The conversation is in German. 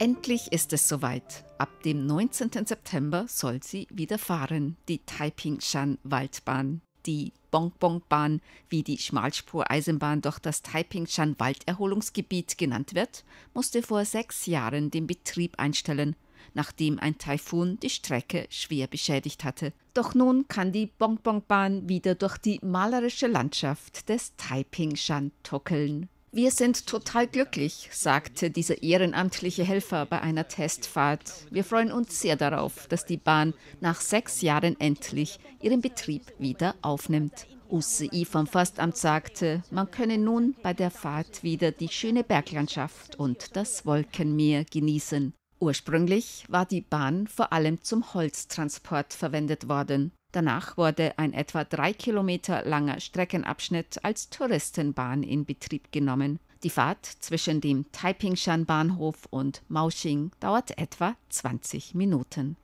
Endlich ist es soweit. Ab dem 19. September soll sie wieder fahren, die Taiping-Shan-Waldbahn. Die Bongbong-Bahn, wie die Schmalspureisenbahn durch das Taiping-Shan-Walderholungsgebiet genannt wird, musste vor sechs Jahren den Betrieb einstellen, nachdem ein Taifun die Strecke schwer beschädigt hatte. Doch nun kann die Bongbong-Bahn wieder durch die malerische Landschaft des Taiping-Shan tuckeln. Wir sind total glücklich, sagte dieser ehrenamtliche Helfer bei einer Testfahrt. Wir freuen uns sehr darauf, dass die Bahn nach sechs Jahren endlich ihren Betrieb wieder aufnimmt. UCI vom Forstamt sagte, man könne nun bei der Fahrt wieder die schöne Berglandschaft und das Wolkenmeer genießen. Ursprünglich war die Bahn vor allem zum Holztransport verwendet worden. Danach wurde ein etwa drei Kilometer langer Streckenabschnitt als Touristenbahn in Betrieb genommen. Die Fahrt zwischen dem Taipingshan Bahnhof und Mauxing dauert etwa 20 Minuten.